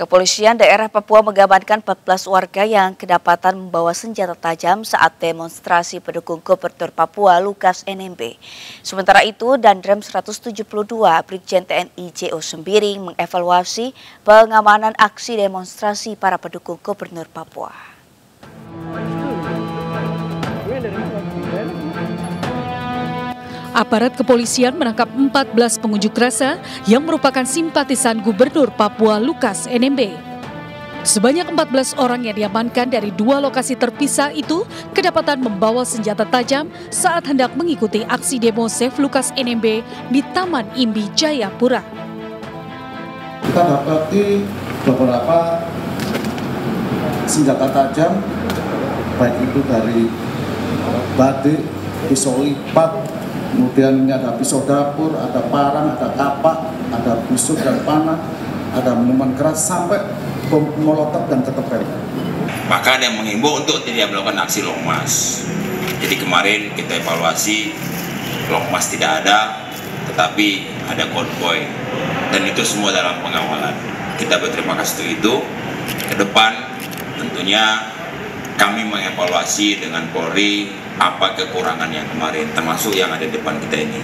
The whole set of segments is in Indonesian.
Kepolisian daerah Papua mengamankan 14 warga yang kedapatan membawa senjata tajam saat demonstrasi pendukung Gubernur Papua Lukas NMB. Sementara itu, Dandrem 172 Brigjen TNI JO Sembiring mengevaluasi pengamanan aksi demonstrasi para pendukung Gubernur Papua. Aparat kepolisian menangkap 14 pengunjuk rasa yang merupakan simpatisan Gubernur Papua Lukas NMB. Sebanyak 14 orang yang diamankan dari dua lokasi terpisah itu kedapatan membawa senjata tajam saat hendak mengikuti aksi demo Save Lukas NMB di Taman Imbi Jayapura. Kita dapati beberapa senjata tajam, baik itu dari badik, pisau lipat, kemudian ini ada pisau dapur, ada parang, ada kapak, ada busuk dan panah, ada minuman keras sampai bom molotov dan ketepel. Maka ada yang menghimbau untuk tidak melakukan aksi longmas. Jadi kemarin kita evaluasi longmas tidak ada, tetapi ada konvoy dan itu semua dalam pengawalan. Kita berterima kasih untuk itu. Ke depan tentunya kami mengevaluasi dengan Polri apa kekurangan yang kemarin, termasuk yang ada di depan kita ini.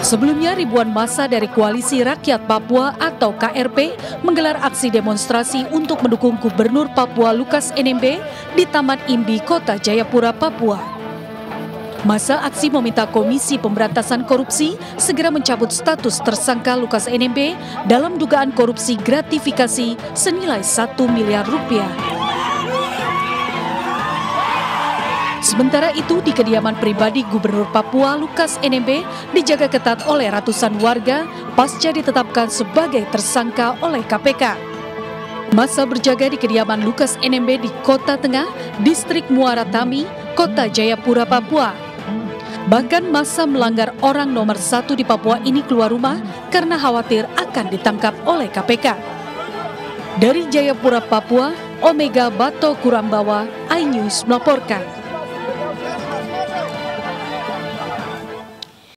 Sebelumnya ribuan masa dari Koalisi Rakyat Papua atau KRP menggelar aksi demonstrasi untuk mendukung Gubernur Papua Lukas NMB di Taman Imbi, Kota Jayapura, Papua. Masa aksi meminta Komisi Pemberantasan Korupsi segera mencabut status tersangka Lukas NMB dalam dugaan korupsi gratifikasi senilai 1 miliar rupiah. Sementara itu di kediaman pribadi Gubernur Papua Lukas NMB dijaga ketat oleh ratusan warga pasca ditetapkan sebagai tersangka oleh KPK. Masa berjaga di kediaman Lukas NMB di Kota Tengah, Distrik Muara Tami, Kota Jayapura, Papua. Bahkan masa melanggar orang nomor satu di Papua ini keluar rumah karena khawatir akan ditangkap oleh KPK. Dari Jayapura, Papua, Omega Bato Kurambawa, iNews melaporkan.